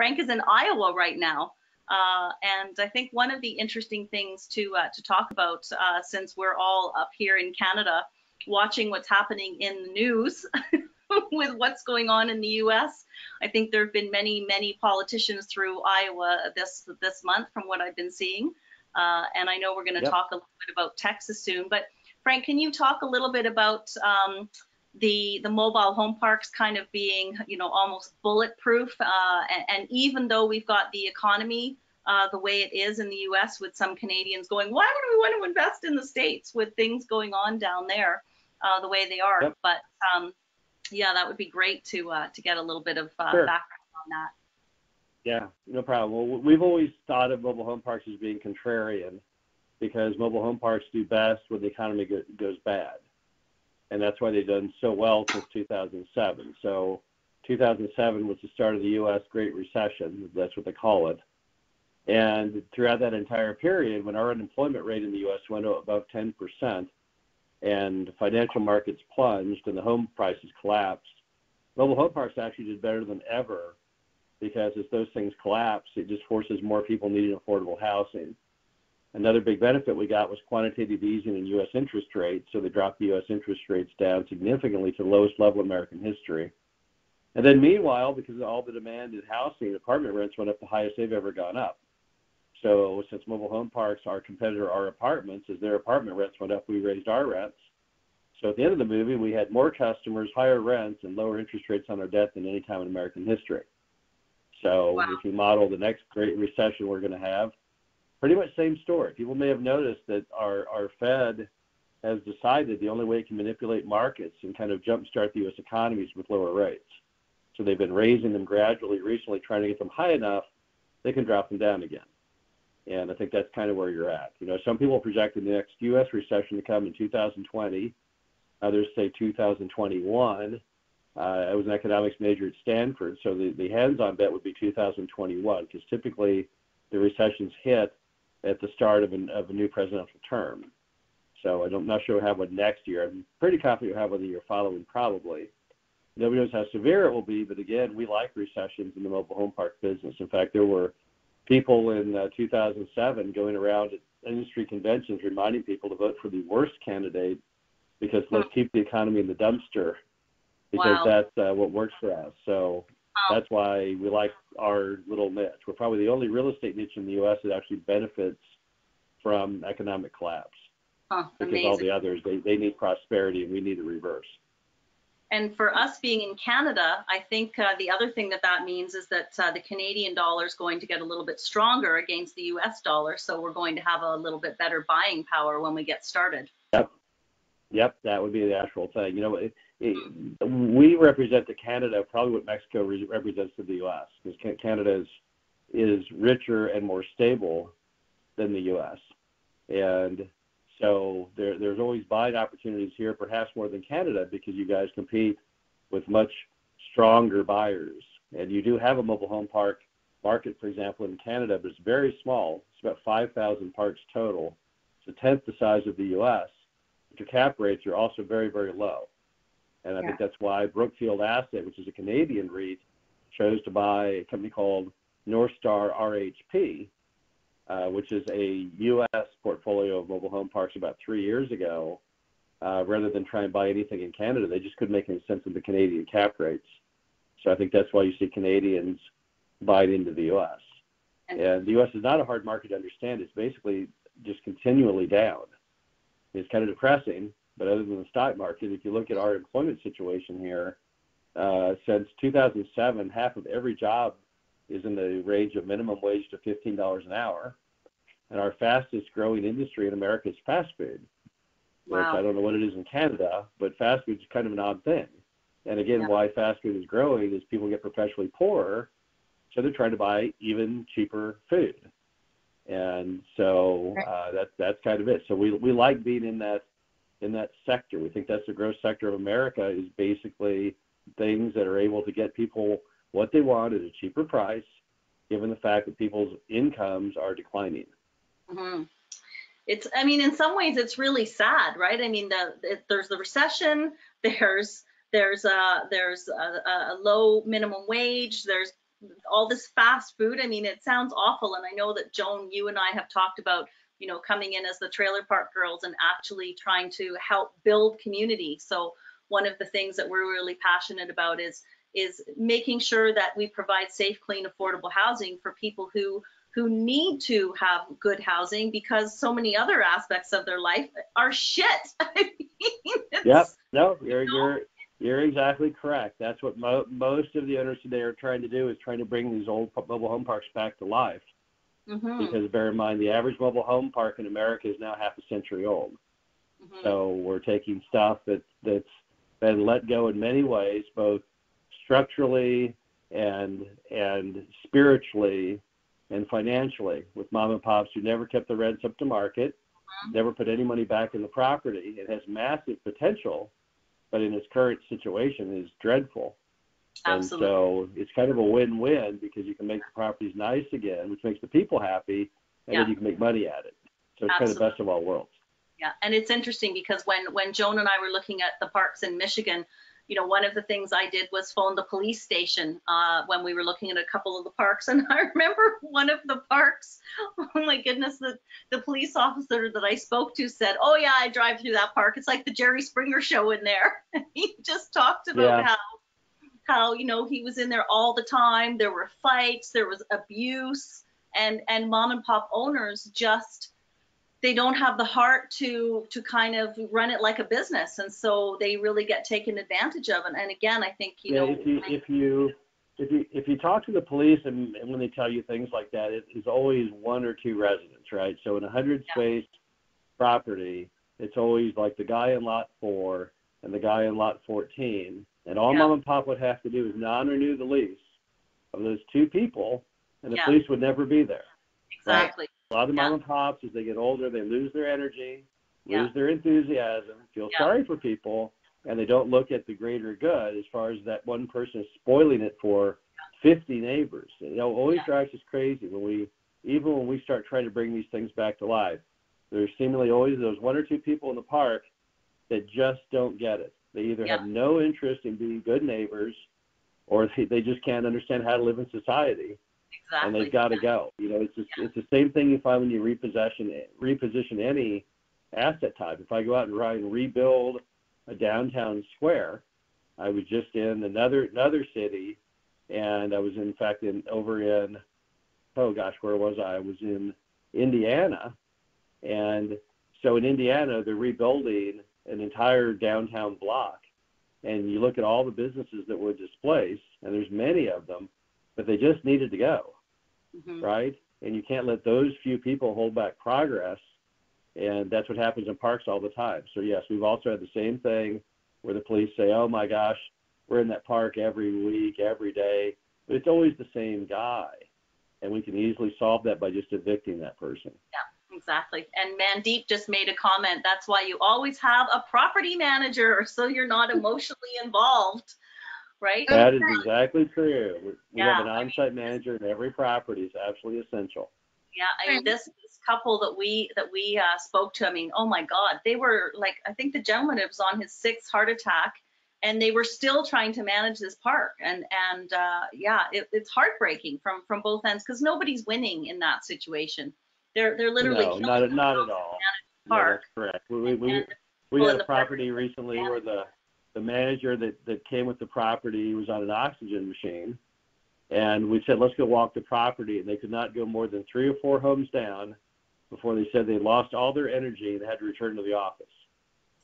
Frank is in Iowa right now. Uh, and I think one of the interesting things to uh, to talk about, uh, since we're all up here in Canada, watching what's happening in the news with what's going on in the U.S. I think there have been many, many politicians through Iowa this this month, from what I've been seeing. Uh, and I know we're going to yep. talk a little bit about Texas soon. But Frank, can you talk a little bit about um, the the mobile home parks kind of being you know almost bulletproof uh, and, and, even though we've got the economy uh, the way it is in the US with some Canadians going why would we want to invest in the states? with things going on down there uh, the way they are. Yep. but um, yeah that would be great to uh, to get a little bit of uh, sure. background on that. Yeah no problem. Well we've always thought of mobile home parks as being contrarian because mobile home parks do best when the economy goes bad and that's why they've done so well since 2007. So 2007 was the start of the U.S. Great Recession. That's what they call it. And throughout that entire period, when our unemployment rate in the U.S. went above 10 percent, and financial markets plunged and the home prices collapsed, mobile home parks actually did better than ever because as those things collapse, it just forces more people needing affordable housing. Another big benefit we got was quantitative easing in U.S. interest rates, so they dropped the U.S. interest rates down significantly to the lowest level in American history. And then meanwhile, because of all the demand in housing, apartment rents went up the highest they've ever gone up. So since mobile home parks, our competitor, our apartments, as their apartment rents went up, we raised our rents. So at the end of the movie, we had more customers, higher rents, and lower interest rates on our debt than any time in American history. So wow. if you model the next great recession we're going to have, pretty much same story. People may have noticed that our, our Fed has decided the only way it can manipulate markets and kind of jumpstart the U.S. economy is with lower rates. So they've been raising them gradually recently, trying to get them high enough they can drop them down again. And I think that's kind of where you're at. You know, some people project the next U.S. recession to come in 2020. Others say 2021. Uh, I was an economics major at Stanford, so the, the hands-on bet would be 2021 because typically the recessions hit at the start of, an, of a new presidential term. So I'm not sure we'll have one next year. I'm pretty confident we'll have one the year following, probably. Nobody knows how severe it will be, but again, we like recessions in the mobile home park business. In fact, there were people in uh, 2007 going around at industry conventions reminding people to vote for the worst candidate because let's keep the economy in the dumpster because wow. that's uh, what works for us. So that's why we like our little niche. We're probably the only real estate niche in the U.S. that actually benefits from economic collapse. Huh, because amazing. all the others, they, they need prosperity and we need a reverse. And for us being in Canada, I think uh, the other thing that that means is that uh, the Canadian dollar is going to get a little bit stronger against the US dollar. So we're going to have a little bit better buying power when we get started. Yep. Yep. That would be the actual thing. You know, it, we represent to Canada probably what Mexico re- represents to the U.S. because Canada is is richer and more stable than the U.S. and so there, there's always buying opportunities here, perhaps more than Canada, because you guys compete with much stronger buyers. And you do have a mobile home park market, for example, in Canada, but it's very small. It's about 5,000 parks total. It's a tenth the size of the U.S. But your cap rates are also very, very low. And I yeah. think that's why Brookfield Asset, which is a Canadian REIT, chose to buy a company called North Star RHP, uh, which is a U.S. portfolio of mobile home parks about three years ago. Uh, rather than try and buy anything in Canada, they just couldn't make any sense of the Canadian cap rates. So I think that's why you see Canadians buying into the U.S. And the U.S. is not a hard market to understand. It's basically just continually down. It's kind of depressing, but other than the stock market, if you look at our employment situation here, uh, since 2007, half of every job is in the range of minimum wage to $15 an hour. And our fastest growing industry in America is fast food. Wow. Which I don't know what it is in Canada, but fast food is kind of an odd thing. And again, yeah. why fast food is growing is people get perpetually poorer, so they're trying to buy even cheaper food. And so uh, that's that's kind of it. So we we like being in that in that sector. We think that's the growth sector of America is basically things that are able to get people what they want at a cheaper price, given the fact that people's incomes are declining. Mm-hmm. It's, I mean, in some ways, it's really sad, right? I mean, the, it, there's the recession, there's there's a there's a, a low minimum wage, there's all this fast food. I mean, it sounds awful. And I know that Joan, you and I have talked about, you know, coming in as the trailer park girls and actually trying to help build community. So one of the things that we're really passionate about is is making sure that we provide safe, clean, affordable housing for people who who need to have good housing because so many other aspects of their life are shit. I mean, yep. No, you're you know, you're you're exactly correct. That's what mo- most of the owners today are trying to do is trying to bring these old mobile home parks back to life. Mm-hmm. Because bear in mind, the average mobile home park in America is now half a century old. Mm-hmm. So we're taking stuff that that's been let go in many ways, both structurally and and spiritually and financially with mom and pops who never kept the rents up to market, mm-hmm. never put any money back in the property. It has massive potential, but in its current situation is dreadful. Absolutely. And so it's kind of a win-win because you can make the properties nice again, which makes the people happy, and yeah. then you can make money at it. So it's Absolutely. kind of the best of all worlds. Yeah, and it's interesting because when when Joan and I were looking at the parks in Michigan, you know, one of the things I did was phone the police station uh, when we were looking at a couple of the parks. And I remember one of the parks, oh my goodness, the, the police officer that I spoke to said, Oh, yeah, I drive through that park. It's like the Jerry Springer show in there. And he just talked about yeah. how. How you know he was in there all the time. There were fights, there was abuse, and and mom and pop owners just they don't have the heart to to kind of run it like a business and so they really get taken advantage of and, and again i think you yeah, know if you if you if you if you talk to the police and, and when they tell you things like that it is always one or two residents right so in a hundred yeah. space property it's always like the guy in lot four and the guy in lot 14 and all yeah. mom and pop would have to do is non-renew the lease of those two people and the yeah. police would never be there exactly right? A lot of yeah. mom and pops, as they get older, they lose their energy, lose their enthusiasm, feel sorry for people, and they don't look at the greater good as far as that one person is spoiling it for 50 neighbors. Know, always drives us crazy when we, even when we start trying to bring these things back to life. There's seemingly always those one or two people in the park that just don't get it. They either have no interest in being good neighbors, or they, they just can't understand how to live in society Exactly. And they've got to go. You know, it's just, yeah. it's the same thing you find when you repossession reposition any asset type. If I go out and try and rebuild a downtown square, I was just in another another city, and I was in fact in over in oh gosh, where was I? I was in Indiana, and so in Indiana they're rebuilding an entire downtown block, and you look at all the businesses that were displaced, and there's many of them, but they just needed to go mm-hmm. right? And you can't let those few people hold back progress. And that's what happens in parks all the time. So, yes, we've also had the same thing where the police say, oh my gosh, we're in that park every week, every day. But it's always the same guy. And we can easily solve that by just evicting that person. Yeah, exactly. And Mandeep just made a comment. That's why you always have a property manager so you're not emotionally involved right? That is exactly true. We yeah, have an on-site I mean, manager in every property. is absolutely essential. Yeah, I mean this, this couple that we that we uh, spoke to. I mean, oh my God, they were like, I think the gentleman was on his sixth heart attack, and they were still trying to manage this park. And and uh, yeah, it, it's heartbreaking from from both ends because nobody's winning in that situation. They're they're literally no, not not at all. Park. No, that's correct. We we, we, we had a property recently where the the manager that, that came with the property was on an oxygen machine. And we said, let's go walk the property. And they could not go more than three or four homes down before they said they lost all their energy and had to return to the office.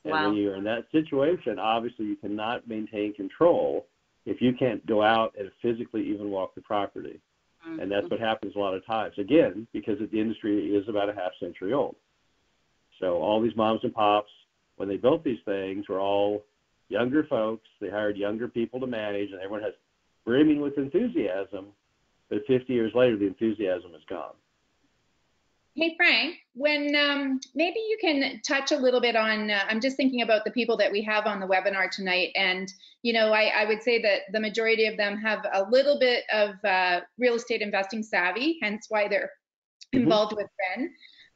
And wow. when you're in that situation, obviously you cannot maintain control if you can't go out and physically even walk the property. Mm-hmm. And that's what happens a lot of times. Again, because the industry is about a half century old. So all these moms and pops, when they built these things, were all younger folks. They hired younger people to manage, and everyone has brimming with enthusiasm. But 50 years later, the enthusiasm is gone. Hey Frank, when um, maybe you can touch a little bit on. Uh, I'm just thinking about the people that we have on the webinar tonight, and you know, I, I would say that the majority of them have a little bit of uh, real estate investing savvy, hence why they're mm-hmm. involved with WREN.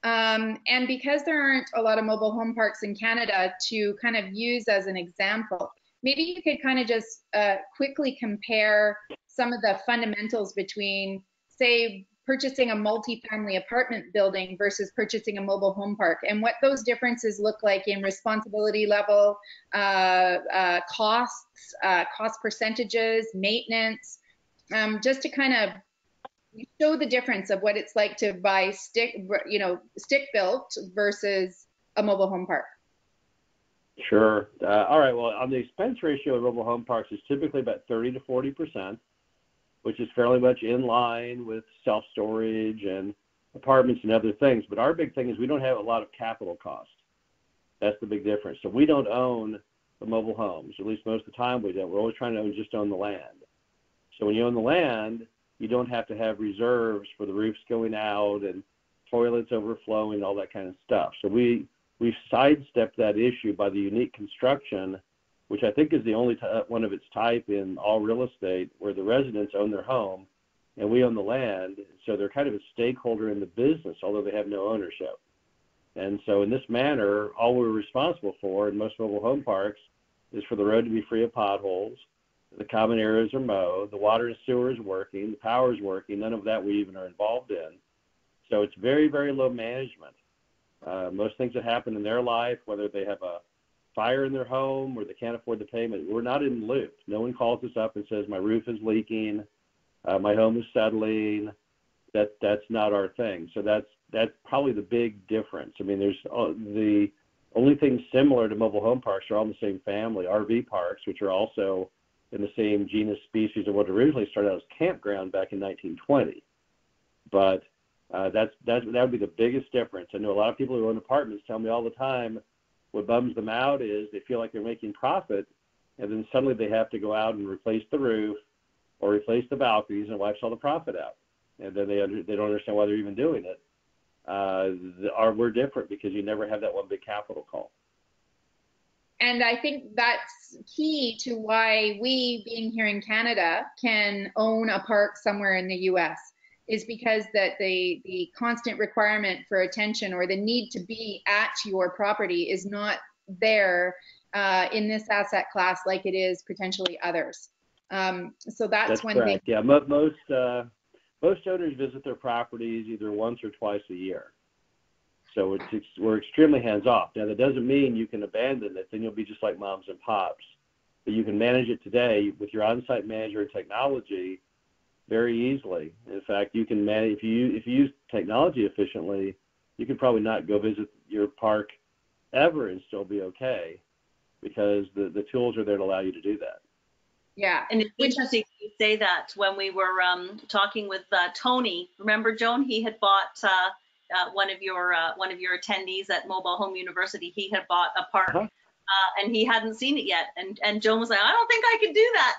Um, and because there aren't a lot of mobile home parks in Canada to kind of use as an example, maybe you could kind of just uh, quickly compare some of the fundamentals between, say, purchasing a multi-family apartment building versus purchasing a mobile home park and what those differences look like in responsibility level, uh, uh, costs, uh, cost percentages, maintenance, um, just to kind of show the difference of what it's like to buy stick, you know, stick built versus a mobile home park. Sure. Uh, all right. Well, on the expense ratio of mobile home parks is typically about 30 to 40 percent which is fairly much in line with self storage and apartments and other things. But our big thing is we don't have a lot of capital cost. That's the big difference. So we don't own the mobile homes, at least most of the time we don't. We're always trying to own, just own the land. So when you own the land, you don't have to have reserves for the roofs going out and toilets overflowing, all that kind of stuff. So we we've sidestepped that issue by the unique construction which I think is the only t- one of its type in all real estate where the residents own their home and we own the land. So they're kind of a stakeholder in the business, although they have no ownership. And so in this manner, all we're responsible for in most mobile home parks is for the road to be free of potholes, the common areas are mowed, the water and sewer is working, the power is working. None of that we even are involved in. So it's very, very low management. Uh, most things that happen in their life, whether they have a fire in their home or they can't afford the payment, we're not in loop. No one calls us up and says my roof is leaking, uh, my home is settling. That that's not our thing. So that's that's probably the big difference. I mean, there's uh, the only thing similar to mobile home parks are all in the same family, RV parks, which are also in the same genus species of what originally started out as campground back in 1920. But uh, that's that's that would be the biggest difference. I know a lot of people who own apartments tell me all the time what bums them out is they feel like they're making profit, and then suddenly they have to go out and replace the roof or replace the balconies and wipes all the profit out, and then they under, they don't understand why they're even doing it. Uh, our, we're different because you never have that one big capital call. And I think that's key to why we, being here in Canada, can own a park somewhere in the U.S is because that the the constant requirement for attention or the need to be at your property is not there uh, in this asset class like it is potentially others. Um, so that's, that's one correct. thing. Yeah, most uh, most owners visit their properties either once or twice a year. So it's, it's we're extremely hands off. Now that doesn't mean you can abandon it. Then you'll be just like moms and pops. But you can manage it today with your on-site manager and technology very easily. In fact, you can manage if you if you use technology efficiently, you can probably not go visit your park ever and still be okay because the the tools are there to allow you to do that. Yeah, and it's interesting you say that when we were um, talking with uh, Tony. Remember, Joan? He had bought uh, uh, one of your uh, one of your attendees at Mobile Home University. He had bought a park. Uh-huh. Uh, and he hadn't seen it yet, and and Joan was like, "I don't think I could do that."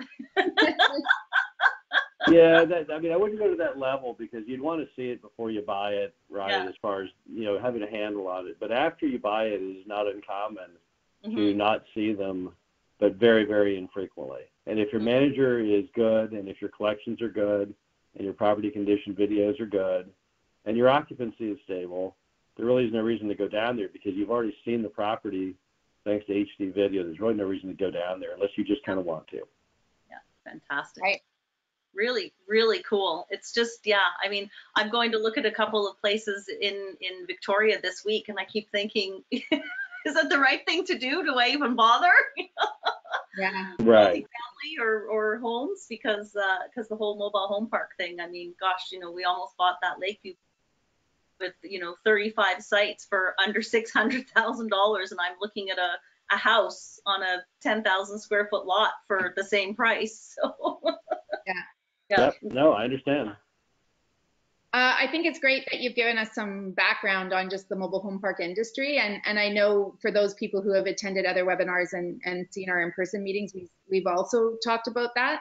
yeah, that, I mean, I wouldn't go to that level because you'd want to see it before you buy it, right? Yeah. As far as you know, having a handle on it. But after you buy it, it is not uncommon mm-hmm. to not see them, but very, very infrequently. And if your mm-hmm. manager is good, and if your collections are good, and your property condition videos are good, and your occupancy is stable, there really is no reason to go down there because you've already seen the property thanks to HD video. There's really no reason to go down there unless you just kind of want to. Yeah, fantastic. Right really really cool it's just yeah i mean i'm going to look at a couple of places in in victoria this week and i keep thinking is that the right thing to do do i even bother yeah right family or or homes because uh because the whole mobile home park thing i mean gosh you know we almost bought that lakeview with you know 35 sites for under $600000 and i'm looking at a a house on a 10,000 square foot lot for the same price. So yeah. Yeah. Yep. No, I understand. Uh, I think it's great that you've given us some background on just the mobile home park industry. And, and I know for those people who have attended other webinars and, and seen our in-person meetings, we've, we've also talked about that.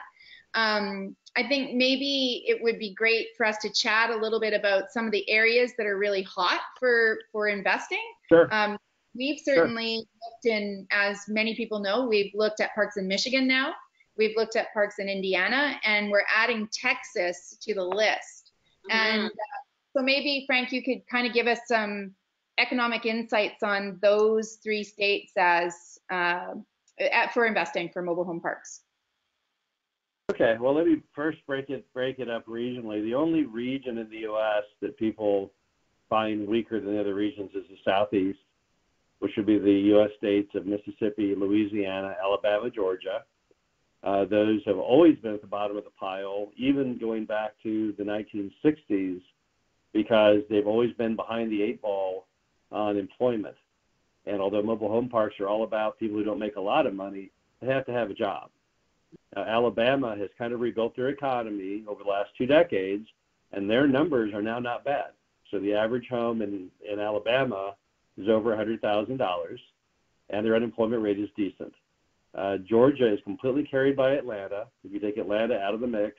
Um, I think maybe it would be great for us to chat a little bit about some of the areas that are really hot for, for investing. Sure. Um, we've certainly sure. looked in, as many people know, we've looked at parks in Michigan now. We've looked at parks in Indiana and we're adding Texas to the list. Mm-hmm. And uh, so maybe, Frank, you could kind of give us some economic insights on those three states as uh, at, for investing for mobile home parks? Okay, well, let me first break it break it up regionally. The only region in the U.S. that people find weaker than the other regions is the Southeast, which would be the U.S. states of Mississippi, Louisiana, Alabama, Georgia. Uh, those have always been at the bottom of the pile, even going back to the 1960s, because they've always been behind the eight ball on employment. And although mobile home parks are all about people who don't make a lot of money, they have to have a job. Uh, Alabama has kind of rebuilt their economy over the last two decades, and their numbers are now not bad. So the average home in, in Alabama is over $100,000, and their unemployment rate is decent. Uh, Georgia is completely carried by Atlanta. If you take Atlanta out of the mix,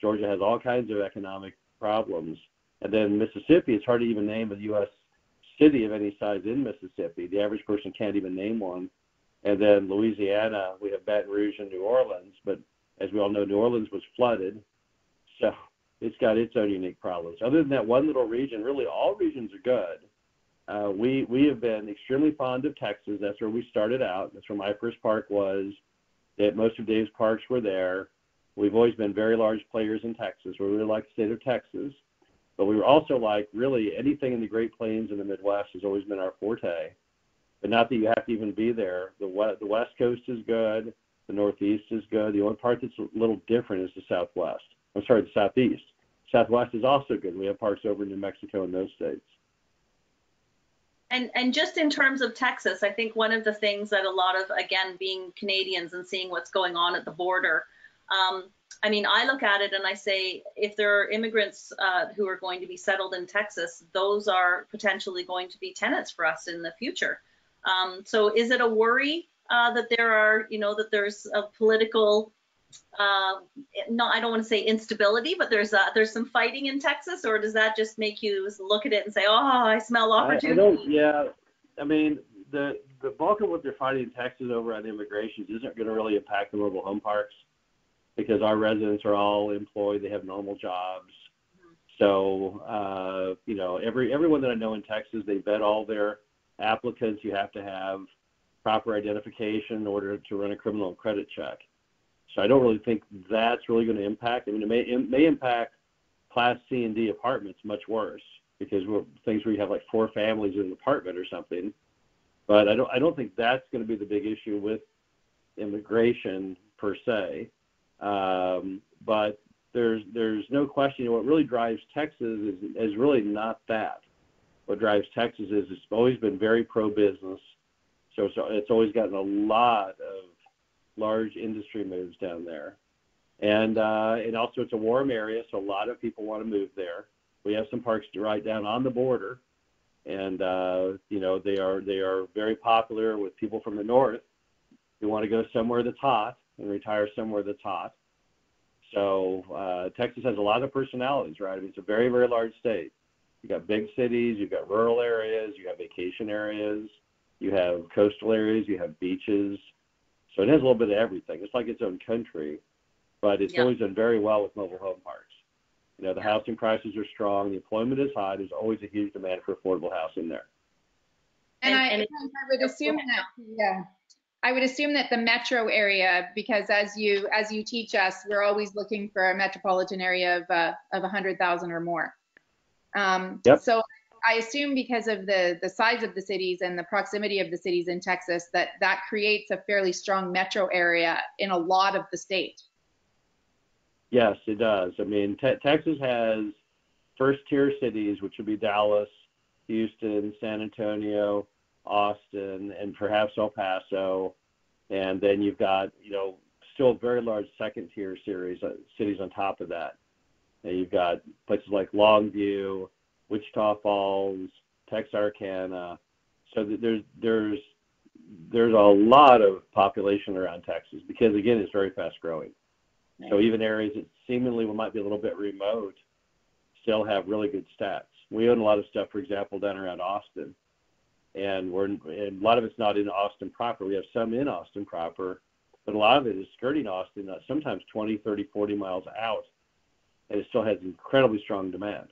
Georgia has all kinds of economic problems. And then Mississippi, it's hard to even name a U.S. city of any size in Mississippi. The average person can't even name one. And then Louisiana, we have Baton Rouge and New Orleans, but as we all know, New Orleans was flooded, so it's got its own unique problems. Other than that one little region, really all regions are good. Uh, we we have been extremely fond of Texas. That's where we started out. That's where my first park was. That most of Dave's parks were there. We've always been very large players in Texas. We really like the state of Texas, but we were also like really anything in the Great Plains and the Midwest has always been our forte but not that you have to even be there. The west, the West Coast is good. The Northeast is good. The only part that's a little different is the Southwest. I'm sorry, the Southeast. Southwest is also good. We have parks over in New Mexico and those states. And and just in terms of Texas, I think one of the things that a lot of again being Canadians and seeing what's going on at the border, um, I mean, I look at it and I say, if there are immigrants uh, who are going to be settled in Texas, those are potentially going to be tenants for us in the future. Um, so is it a worry uh, that there are, you know, that there's a political, uh, no, I don't want to say instability, but there's uh, there's some fighting in Texas, or does that just make you look at it and say, oh, I smell opportunity? I, I don't, yeah, I mean, the the bulk of what they're fighting in Texas over on immigrations isn't going to really impact the mobile home parks because our residents are all employed, they have normal jobs. Mm-hmm. So, uh, you know, every everyone that I know in Texas, they vet all their applicants, you have to have proper identification in order to run a criminal credit check. So I don't really think that's really going to impact. I mean, it may it may impact Class C and D apartments much worse because things where you have like four families in an apartment or something. But I don't I don't think that's going to be the big issue with immigration per se. Um, but there's there's no question. What really drives Texas is is really not that what drives Texas is it's always been very pro-business. So it's, it's always gotten a lot of large industry moves down there. And, uh, and also it's a warm area, so a lot of people want to move there. We have some parks right down on the border, and uh, you know they are they are very popular with people from the north who want to go somewhere that's hot and retire somewhere that's hot. So uh, Texas has a lot of personalities, right? I mean, it's a very very large state. You've got big cities, you've got rural areas, you have vacation areas, you have coastal areas, you have beaches. So it has a little bit of everything. It's like its own country, but it's always done very well with mobile home parks. You know, the housing prices are strong, the employment is high. There's always a huge demand for affordable housing there. And, and I, and I would assume that yeah, I would assume that the metro area, because as you as you teach us, we're always looking for a metropolitan area of uh, of 100,000 or more. Um, yep. So I assume because of the the size of the cities and the proximity of the cities in Texas that that creates a fairly strong metro area in a lot of the state. Yes, it does. I mean, te- Texas has first tier cities, which would be Dallas, Houston, San Antonio, Austin, and perhaps El Paso, and then you've got you know still very large second tier series uh, cities on top of that. And you've got places like Longview, Wichita Falls, Texarkana. So there's there's there's a lot of population around Texas because again it's very fast growing. So even areas that seemingly might be a little bit remote still have really good stats. We own a lot of stuff, for example, down around Austin, and we're and a lot of it's not in Austin proper. We have some in Austin proper, but a lot of it is skirting Austin, uh, sometimes 20, 30, 40 miles out and it still has incredibly strong demand.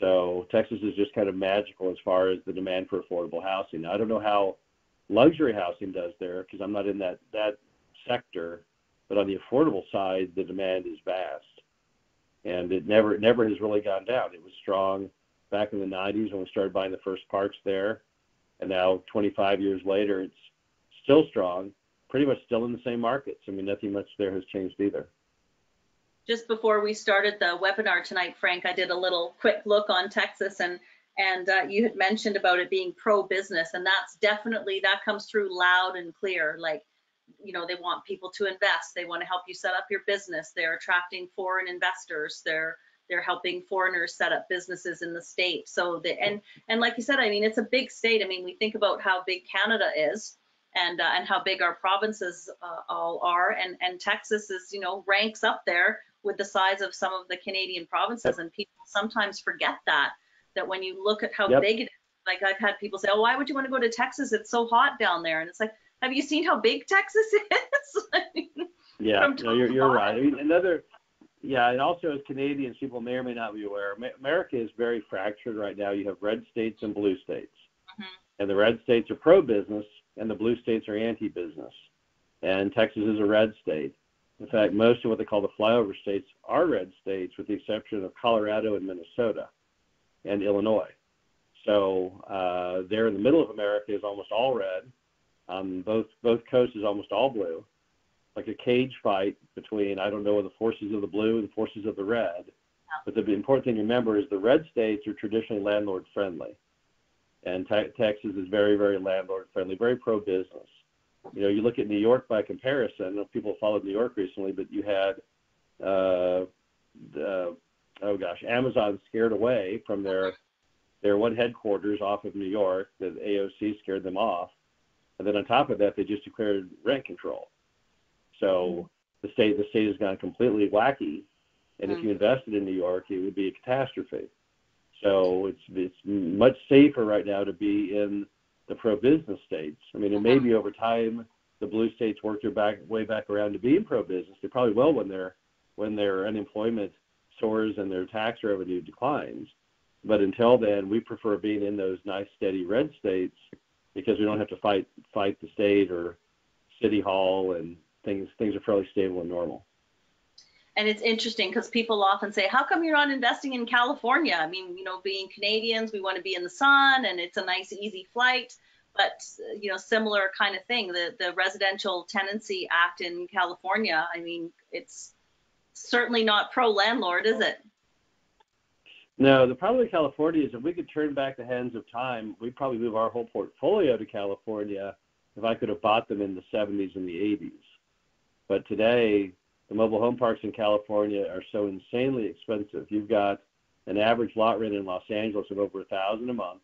So Texas is just kind of magical as far as the demand for affordable housing. Now, I don't know how luxury housing does there because I'm not in that that sector. But on the affordable side, the demand is vast, and it never it never has really gone down. It was strong back in the 90s when we started buying the first parks there, and now 25 years later, it's still strong, pretty much still in the same markets. I mean, nothing much there has changed either. Just before we started the webinar tonight, Frank, I did a little quick look on Texas and and uh, you had mentioned about it being pro-business and that's definitely that comes through loud and clear like you know they want people to invest they want to help you set up your business they're attracting foreign investors they're they're helping foreigners set up businesses in the state so the and and like you said i mean it's a big state i mean we think about how big canada is and uh, and how big our provinces uh, all are and and texas is you know ranks up there with the size of some of the canadian provinces and people sometimes forget that that when you look at how Yep. big it is like i've had people say oh why would you want to go to texas it's so hot down there and it's like have you seen how big texas is I mean, Yeah, no, you're you're right. I mean, another, yeah, and also as Canadians, people may or may not be aware, America is very fractured right now. You have red states and blue states, Mhm. and the red states are pro-business, and the blue states are anti-business. And Texas is a red state. In fact, most of what they call the flyover states are red states, with the exception of Colorado and Minnesota, and Illinois. So uh, there in the middle of America is almost all red. Um, both both coasts is almost all blue like a cage fight between I don't know the forces of the blue and the forces of the red. But the important thing to remember is the red states are traditionally landlord friendly, and te- Texas is very very landlord friendly, very pro business. You know, you look at New York by comparison. I don't know if people followed New York recently, but you had uh, the, oh gosh, Amazon scared away from their their one headquarters off of New York. The AOC scared them off, and then on top of that, they just declared rent control. So the state the state has gone completely wacky, and if Mm. you invested in New York, it would be a catastrophe. So it's it's much safer right now to be in the pro-business states. I mean, it may be uh-huh. over time the blue states work their back way back around to being pro-business. They probably will when their when their unemployment soars and their tax revenue declines. But until then, we prefer being in those nice steady red states because we don't have to fight fight the state or city hall and things things are fairly stable and normal. And it's interesting because people often say how come you're not investing in california? I mean you know being canadians we want to be in the sun and it's a nice easy flight. But you know similar kind of thing the the residential tenancy act in california i mean it's certainly not pro landlord is it? No, the problem with California is if we could turn back the hands of time, we'd probably move our whole portfolio to California if I could have bought them in the 70s and the 80s. But today, the mobile home parks in California are so insanely expensive. You've got an average lot rent in Los Angeles of over a thousand a month.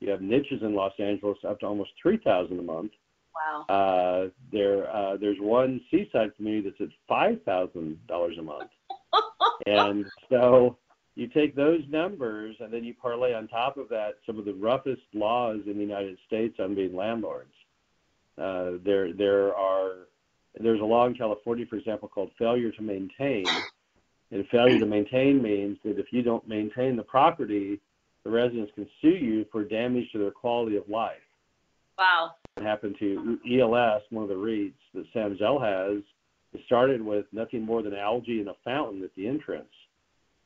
You have niches in Los Angeles up to almost three thousand a month. wow Uh, there, uh, there's one seaside community that's at five thousand dollars a month, and so you take those numbers and then you parlay on top of that some of the roughest laws in the United States on being landlords. Uh, there, there are there's a law in California, for example, called failure to maintain. And failure to maintain means that if you don't maintain the property, the residents can sue you for damage to their quality of life wow happened to ELS, one of the REITs that Sam Zell has. It started with nothing more than algae in a fountain at the entrance,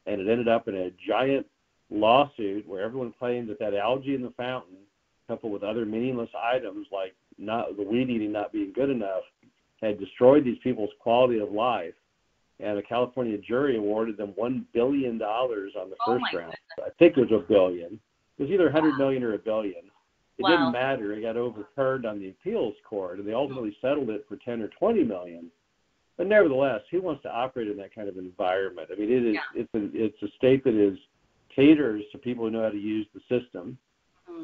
and it ended up in a giant lawsuit where everyone claimed that that algae in the fountain, coupled with other meaningless items like not the weed eating not being good enough, had destroyed these people's quality of life. And a California jury awarded them one billion dollars on the Oh first my round. I think it was a billion. It was either a hundred million or a billion it Wow. didn't matter. It got overturned on the appeals court, and they ultimately settled it for 10 or 20 million. But nevertheless, who wants to operate in that kind of environment? I mean, it is Yeah. it's a it's a state that is caters to people who know how to use the system.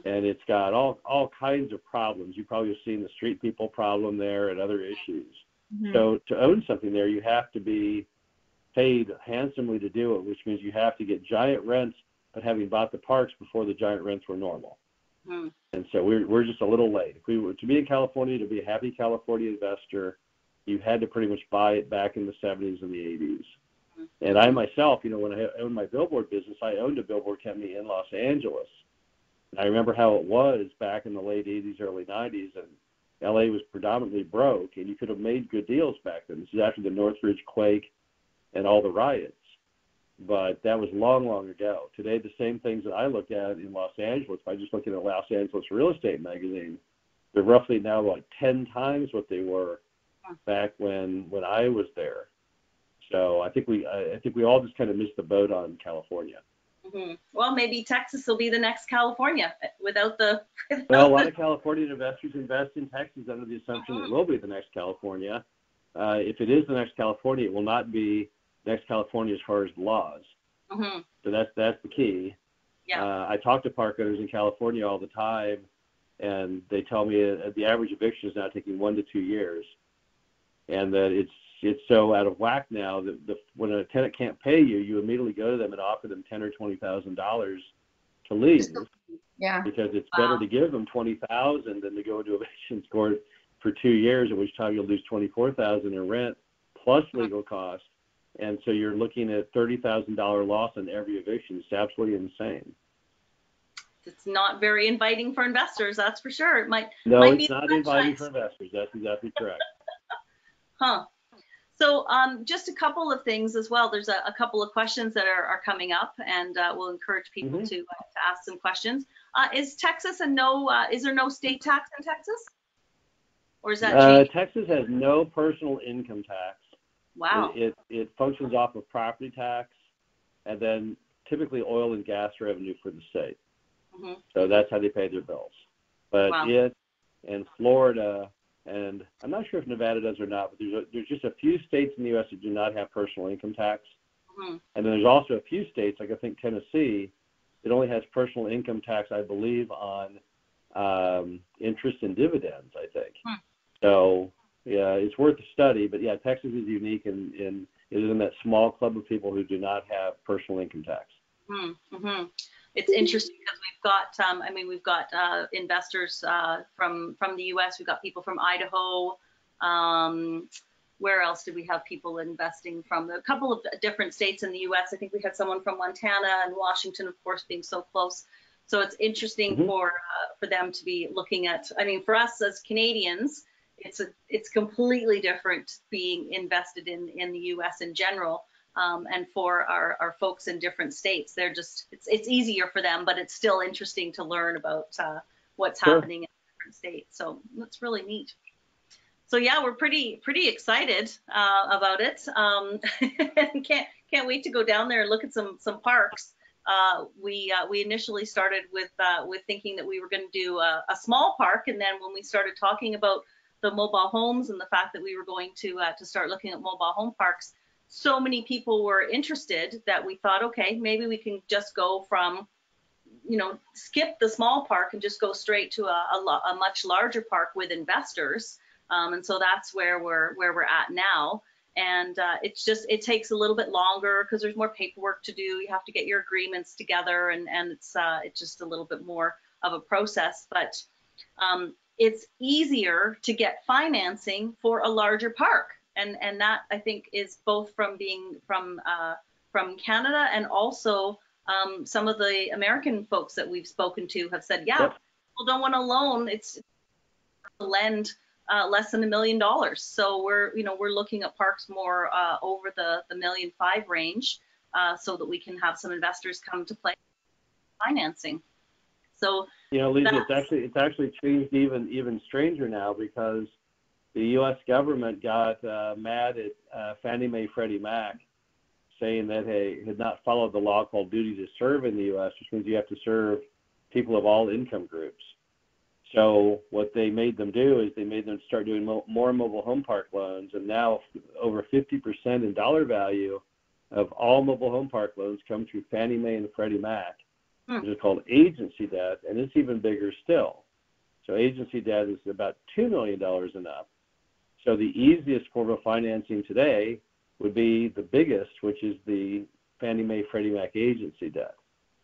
And it's got all all kinds of problems. You probably have seen the street people problem there and other issues. Mhm. So to own something there, you have to be paid handsomely to do it, which means you have to get giant rents, but having bought the parks before the giant rents were normal. Hmm. And so we're we're just a little late. If we were to be in California, to be a happy California investor, you had to pretty much buy it back in the 70s and the 80s. Mhm. And I myself, you know, when I owned my billboard business, I owned a billboard company in Los Angeles. I remember how it was back in the late 80s, early 90s, and LA was predominantly broke, and you could have made good deals back then. This is after the Northridge quake and all the riots. But that was long, long ago. Today, the same things that I look at in Los Angeles, by just looking at Los Angeles Real Estate Magazine, they're roughly now like 10 times what they were back when when I was there. So I think we I think we all just kind of missed the boat on California. Mm-hmm. Well, maybe Texas will be the next California without the. Without well, a lot of California investors invest in Texas under the assumption Mhm. it will be the next California. Uh, if it is the next California, it will not be next California as far as laws. Mhm. So that's that's the key. Yeah. Uh, I talk to park owners in California all the time, and they tell me uh, the average eviction is now taking one to two years, and that it's it's so out of whack now that the, when a tenant can't pay you, you immediately go to them and offer them ten or twenty thousand dollars to leave Yeah. because it's Wow. better to give them twenty thousand than to go into eviction court for two years, at which time you'll lose twenty four thousand in rent plus legal costs, and so you're looking at thirty thousand dollar loss on every eviction. It's absolutely insane. It's not very inviting for investors, that's for sure. It might, No, Might be it's not inviting for investors. That's exactly correct. huh? So, um, just a couple of things as well. There's a, a couple of questions that are, are coming up, and uh, we'll encourage people Mhm. to, uh, to ask some questions. Uh, is Texas a no? Uh, is there no state tax in Texas, or is that Uh. Texas has no personal income tax. Wow. It, it it functions off of property tax, and then typically oil and gas revenue for the state. hmm So that's how they pay their bills. But Wow. it and Florida and I'm not sure if Nevada does or not, but there's a, there's just a few states in the U.S. that do not have personal income tax, hmm and then there's also a few states like I think Tennessee that only has personal income tax, I believe, on um, interest and dividends. I think. Hmm. So yeah, it's worth a study. But yeah, Texas is unique in, in it is in that small club of people who do not have personal income tax. Mm-hmm. It's interesting because we've got, um, I mean, we've got uh, investors uh, from from the U.S. We've got people from Idaho. Um, where else did we have people investing from? A couple of different states in the U.S. I think we had someone from Montana and Washington, of course, being so close. So it's interesting Mhm. for uh, for them to be looking at. I mean, for us as Canadians, it's a it's completely different being invested in in the U.S. in general um, and for our, our folks in different states. They're just it's, it's easier for them but it's still interesting to learn about uh, what's Sure. happening in different states. So that's really neat. So yeah we're pretty pretty excited uh, about it. Um, can't can't wait to go down there and look at some some parks. Uh, we uh, we initially started with uh, with thinking that we were going to do a, a small park. And then when we started talking about the mobile homes and the fact that we were going to uh, to start looking at mobile home parks so many people were interested that we thought, okay, maybe we can just go from, you know, skip the small park and just go straight to a, a, a much larger park with investors. Um, and so that's where we're where we're at now. And uh, it's just it takes a little bit longer because there's more paperwork to do. You have to get your agreements together, and and it's uh, it's just a little bit more of a process. But um, it's easier to get financing for a larger park and and that I think is both from being from uh, from Canada and also um, some of the American folks that we've spoken to have said, yeah, Yep. people don't want to loan. It's to lend uh, less than a million dollars. So we're you know we're looking at parks more uh, over the the million five range uh, so that we can have some investors come to play financing. So You know, Liza, it's actually it's actually changed even even stranger now because the U.S. government got uh, mad at uh, Fannie Mae, Freddie Mac, saying that they had not followed the law called duty to serve in the U.S., which means you have to serve people of all income groups. So what they made them do is they made them start doing mo- more mobile home park loans, and now over 50% in dollar value of all mobile home park loans come through Fannie Mae and Freddie Mac, Hmm. which is called agency debt, and it's even bigger still. So agency debt is about two million dollars and up. So the easiest form of financing today would be the biggest, which is the Fannie Mae Freddie Mac agency debt.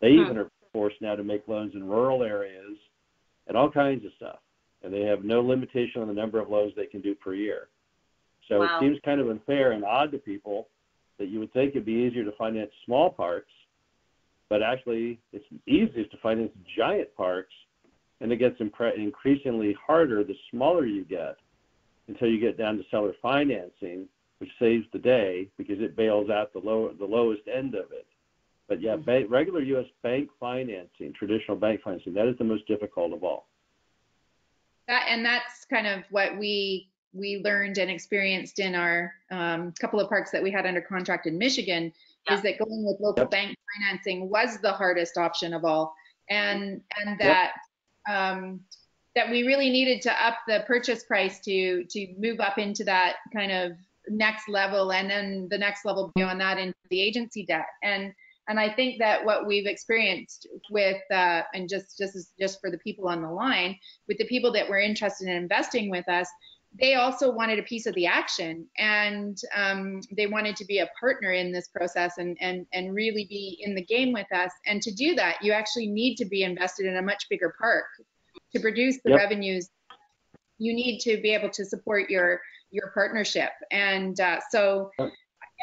They Hmm. even are forced now to make loans in rural areas and all kinds of stuff. And they have no limitation on the number of loans they can do per year. So Wow. it seems kind of unfair and odd to people that you would think it'd be easier to finance small parks but actually it's easiest to finance giant parks, and it gets impre- increasingly harder the smaller you get until you get down to seller financing, which saves the day because it bails out the low the lowest end of it. But yeah, bank, regular U.S. bank financing, traditional bank financing, that is the most difficult of all. That and that's kind of what we we learned and experienced in our um, couple of parks that we had under contract in Michigan Yeah. is that going with local Yep. bank financing was the hardest option of all, and and that um, that we really needed to up the purchase price to to move up into that kind of next level, and then the next level beyond that into the agency debt and. And I think that what we've experienced with, uh, and just just just for the people on the line, with the people that were interested in investing with us, they also wanted a piece of the action and um, they wanted to be a partner in this process and, and, and really be in the game with us. And to do that, you actually need to be invested in a much bigger park to produce the Yep. revenues. You need to be able to support your your partnership. And uh, so Yep.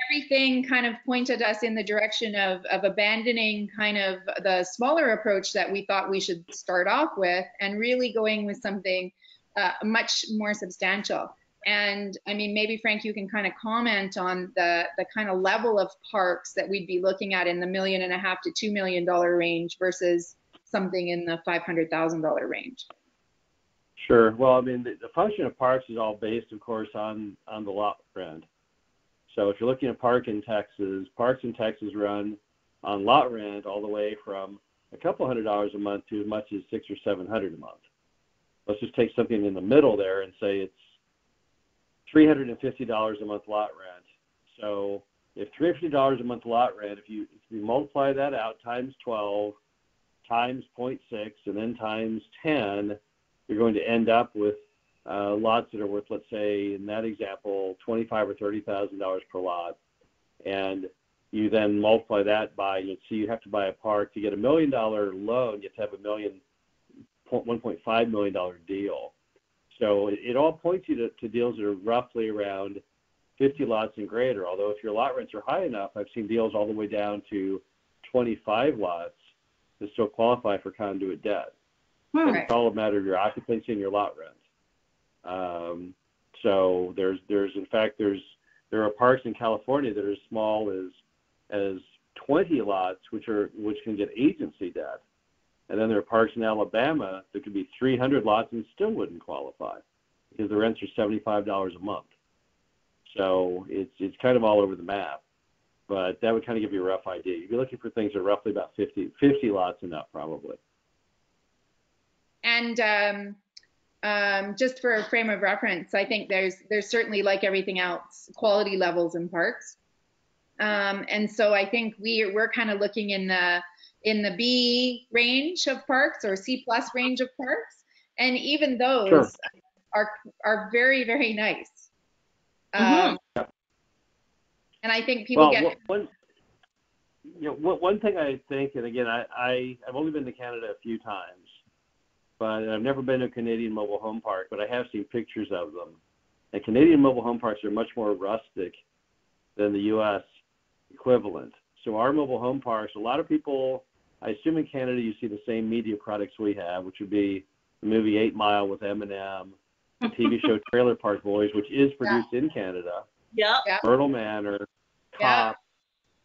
everything kind of pointed us in the direction of, of abandoning kind of the smaller approach that we thought we should start off with and really going with something uh, much more substantial. And I mean, maybe Frank, you can kind of comment on the the kind of level of parks that we'd be looking at in the million and a half to two million dollar range versus something in the five hundred thousand dollar range. Sure. Well, I mean, the, the function of parks is all based, of course, on on the lot rent. So if you're looking at park in Texas, parks in Texas run on lot rent all the way from a couple hundred dollars a month to as much as six or seven hundred a month. Let's just take something in the middle there and say it's three hundred and fifty dollars a month lot rent. So if three hundred fifty dollars a month lot rent, if you if you multiply that out times twelve times 0.6 and then times ten, you're going to end up with uh, lots that are worth, let's say, in that example, twenty-five or thirty thousand dollars per lot, and you then multiply that by, you see, you have to buy a park to get a million dollar loan. You have to have a million, one point five million dollar deal. So it, it all points you to, to deals that are roughly around 50 lots and greater. Although if your lot rents are high enough, I've seen deals all the way down to 25 lots that still qualify for conduit debt. Hmm. Right. It's all a matter of your occupancy and your lot rent. Um, so there's there's in fact there's there are parks in California that are as small as as 20 lots, which are which can get agency debt, and then there are parks in Alabama that could be 300 lots and still wouldn't qualify because the rents are $75 a month. So it's it's kind of all over the map, but that would kind of give you a rough idea. You'd be looking for things that are roughly about 50 50 lots and up probably. And um, um, just for a frame of reference, I think there's there's certainly like everything else quality levels in parks. Um, and so I think we we're kind of looking in the in the B range of parks or C plus range of parks, and even those Sure. are are very very nice. Mhm. Um, and I think people well, get one- you know, one, thing I think, and again, I, I I've only been to Canada a few times, but I've never been to a Canadian mobile home park, but I have seen pictures of them. And Canadian mobile home parks are much more rustic than the U.S. equivalent. So our mobile home parks, a lot of people, I assume in Canada you see the same media products we have, which would be the movie Eight Mile with Eminem, the TV show Trailer Park Boys, which is produced in Canada. Yep. Myrtle Manor, Yeah. Cop,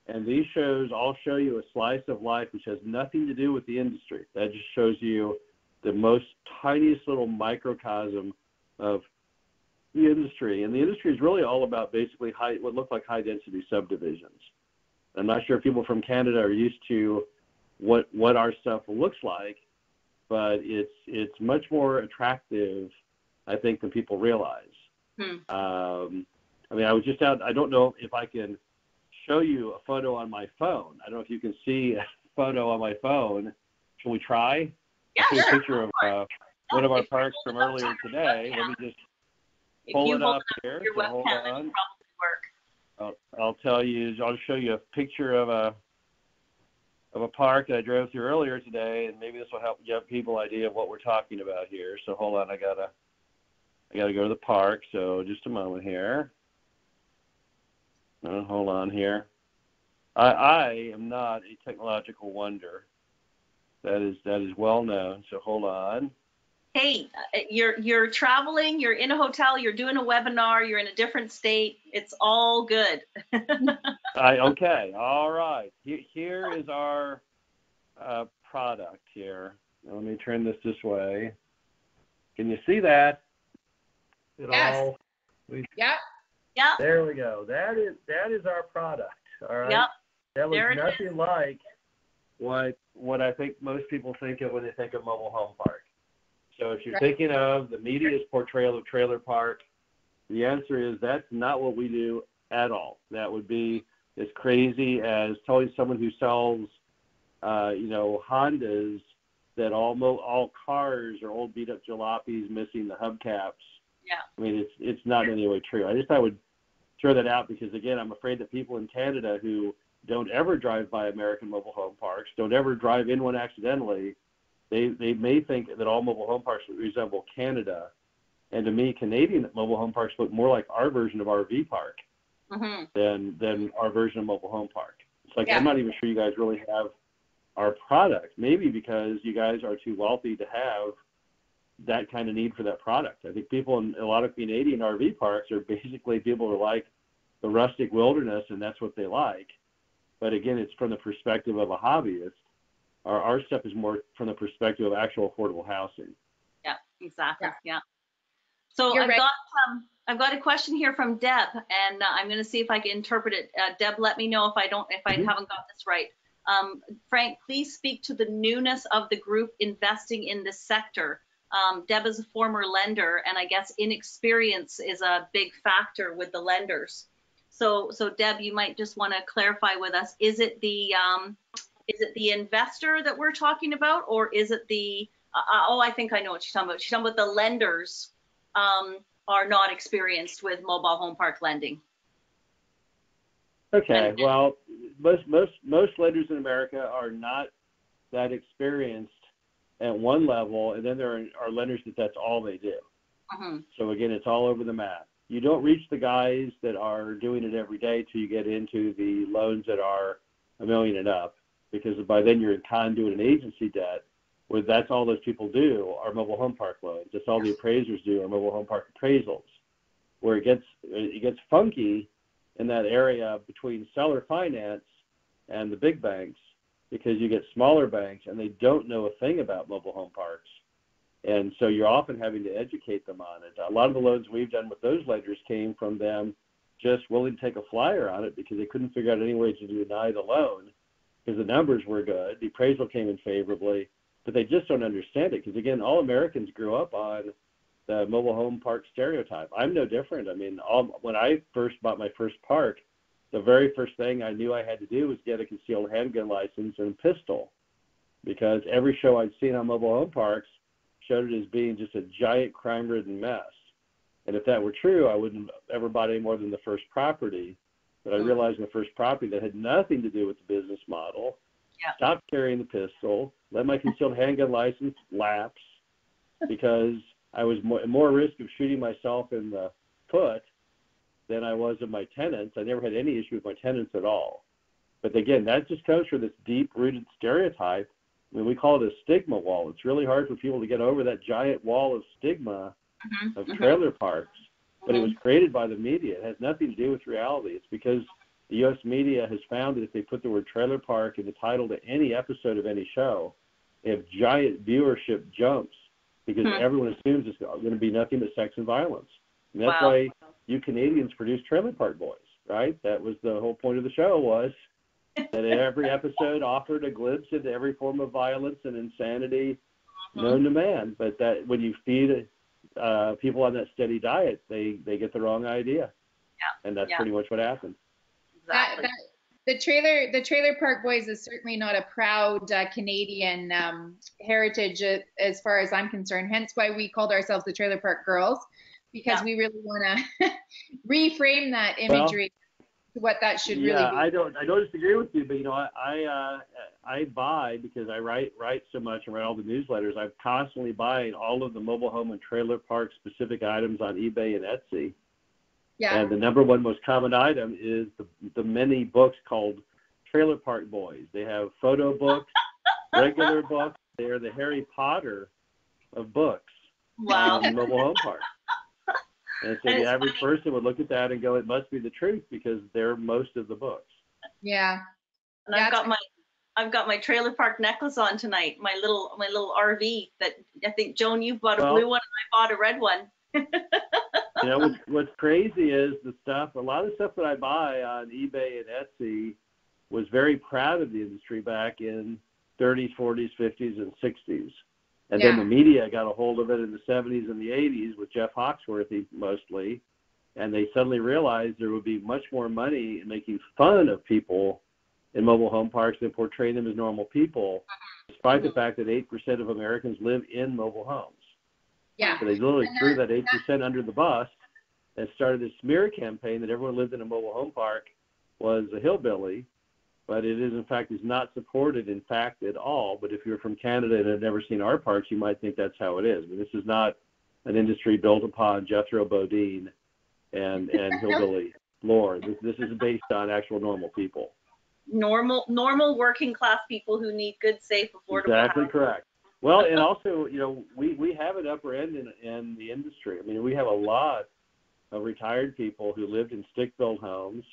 and these shows all show you a slice of life which has nothing to do with the industry. That just shows you the most tiniest little microcosm of the industry. And the industry is really all about basically high, what look like high density subdivisions. I'm not sure if people from Canada are used to what what our stuff looks like, but it's it's much more attractive, I think, than people realize. Hmm. Um, I mean, I was just out. I don't know if I can show you a photo on my phone. I don't know if you can see a photo on my phone. Shall we try? Yeah, I'll show you sure. a picture of uh, one of our parks from earlier today. Let me just pull it up here. So hold webcam, on. I'll, I'll tell you. I'll show you a picture of a of a park that I drove through earlier today, and maybe this will help give people idea of what we're talking about here. So hold on, I gotta I gotta go to the park. So just a moment here. Uh, hold on here. I, I am not a technological wonder. That is that is well known. So hold on. Hey, uh, you're you're traveling, you're in a hotel, you're doing a webinar, you're in a different state. It's all good. I okay. All right. Here, here is our uh, product here. Let me turn this this way. Can you see that? It yes. All, we, yep. Yep. There we go. That is that is our product. All right. Yep. That was nothing like what what I think most people think of when they think of mobile home park. So if you're right. thinking of the media's portrayal of trailer park, the answer is that's not what we do at all. That would be as crazy as telling someone who sells, uh, you know, Hondas that all mo- all cars are old beat up jalopies missing the hubcaps. Yeah. I mean, it's it's not in any way true. I just I would throw that out because again, I'm afraid that people in Canada who don't ever drive by American mobile home parks, don't ever drive in one accidentally, they they may think that all mobile home parks resemble Canada, and to me, Canadian mobile home parks look more like our version of RV park mm-hmm. than than our version of mobile home park. It's like Yeah. I'm not even sure you guys really have our product. Maybe because you guys are too wealthy to have that kind of need for that product. I think people in a lot of Canadian RV parks are basically people who like the rustic wilderness, and that's what they like. But again, it's from the perspective of a hobbyist. Our, our stuff is more from the perspective of actual affordable housing. Yeah, exactly. Yeah. Yeah. So You're I've right. got um, I've got a question here from Deb, and uh, I'm going to see if I can interpret it. Uh, Deb, let me know if I don't if I Mhm. haven't got this right. Um, Frank, please speak to the newness of the group investing in this sector. Um, Deb is a former lender, and I guess inexperience is a big factor with the lenders. So, so Deb, you might just want to clarify with us: is it the um, is it the investor that we're talking about, or is it the uh, uh, oh, I think I know what she's talking about. She's talking about the lenders um, are not experienced with mobile home park lending. Okay. Well, most most most lenders in America are not that experienced at one level, and then there are, are lenders that that's all they do. Mhm. So again, it's all over the map. You don't reach the guys that are doing it every day till you get into the loans that are a million and up, because by then you're in conduit and agency debt, where that's all those people do are mobile home park loans. That's all the appraisers do are mobile home park appraisals. Where it gets it gets funky in that area between seller finance and the big banks because you get smaller banks and they don't know a thing about mobile home parks. And so you're often having to educate them on it. A lot of the loans we've done with those lenders came from them just willing to take a flyer on it because they couldn't figure out any way to deny the loan because the numbers were good. The appraisal came in favorably, but they just don't understand it because, again, all Americans grew up on the mobile home park stereotype. I'm no different. I mean, all, when I first bought my first park, the very first thing I knew I had to do was get a concealed handgun license and a pistol because every show I'd seen on mobile home parks showed it as being just a giant crime ridden mess. And if that were true, I wouldn't ever bought any more than the first property. But I Mhm. realized in the first property that had nothing to do with the business model. Yeah. Stopped carrying the pistol, let my concealed handgun license lapse because I was more, more risk of shooting myself in the foot than I was of my tenants. I never had any issue with my tenants at all. But again, that just comes from this deep rooted stereotype. I mean, we call it a stigma wall. It's really hard for people to get over that giant wall of stigma Mhm, of mhm, trailer parks. But it was created by the media. It has nothing to do with reality. It's because the U.S. media has found that if they put the word trailer park in the title to any episode of any show, they have giant viewership jumps because Hmm. everyone assumes it's going to be nothing but sex and violence. And that's Wow. why you Canadians produce Trailer Park Boys, right? That was the whole point of the show was that every episode offered a glimpse into every form of violence and insanity known to man. But that when you feed uh, people on that steady diet, they they get the wrong idea. Yeah, And that's yeah. pretty much what happens. That, Exactly. that, the trailer, the Trailer Park Boys is certainly not a proud uh, Canadian um, heritage uh, as far as I'm concerned. Hence why we called ourselves the Trailer Park Girls, because Yeah. we really want to reframe that imagery to what that should yeah, really be. I don't I don't disagree with you, but you know I I, uh, I buy because I write write so much and write all the newsletters. I'm constantly buying all of the mobile home and trailer park specific items on eBay and Etsy. yeah. And the number one most common item is the the many books called trailer park boys. They have photo books, regular books. They are the Harry Potter of books Wow. in mobile home parks. And so And the average funny. person would look at that and go, "It must be the truth," because they're most of the books. Yeah. And I've got my I've got my trailer park necklace on tonight. My little my little RV that I think Joan you've bought a Well- blue one and I bought a red one. you know what's, what's crazy is the stuff a lot of the stuff that i buy on ebay and etsy was very proud of the industry back in 30s 40s 50s and 60s and then the media got a hold of it in the 70s and the 80s with jeff foxworthy mostly. And they suddenly realized there would be much more money in making fun of people in mobile home parks than portraying them as normal people despite the Mhm. fact that 8% of americans live in mobile homes. Yeah. so they literally And threw that- that eight percent under the bus and started this smear campaign that everyone lived in a mobile home park was a hillbilly, but it is in fact is not supported in fact at all. But if you're from Canada and have never seen our parks, you might think that's how it is. But this is not an industry built upon Jethro Bodine and and hillbilly lore. This this is based on actual normal people. Normal normal working class people who need good, safe, affordable Exactly housing. correct. Well, and also, you know, we, we have an upper end in, in the industry. I mean, we have a lot of retired people who lived in stick-built homes,